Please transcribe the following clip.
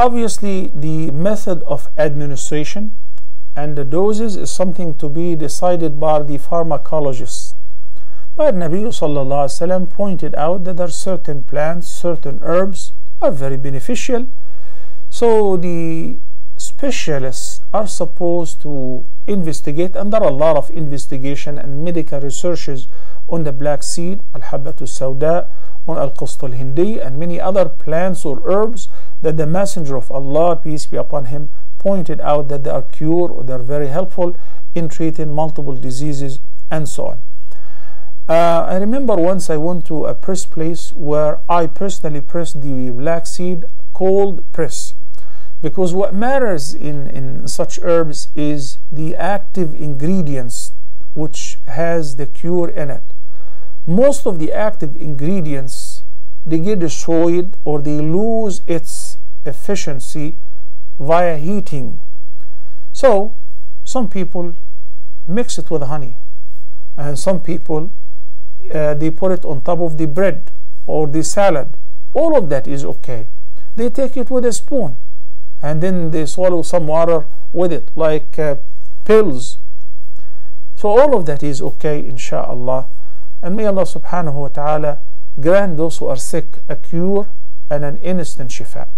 obviously the method of administration and the doses is something to be decided by the pharmacologists. But Nabi sallallahu pointed out that there are certain plants certain herbs are very beneficial. So the specialists are supposed to investigate and there are a lot of investigation and medical researches on the black seed al-habatu sauda on al-qust al-hindi and many other plants or herbs that the messenger of Allah peace be upon him pointed out that they are cure or they are very helpful in treating multiple diseases and so on. Uh, I remember once I went to a press place where I personally pressed the black seed cold press because what matters in, in such herbs is the active ingredients which has the cure in it. Most of the active ingredients they get destroyed or they lose its efficiency via heating. So some people mix it with honey and some people uh, they put it on top of the bread or the salad. All of that is okay. They take it with a spoon and then they swallow some water with it like uh, pills. So all of that is okay inshallah and may Allah subhanahu wa ta'ala grant those who are sick a cure and an instant shifa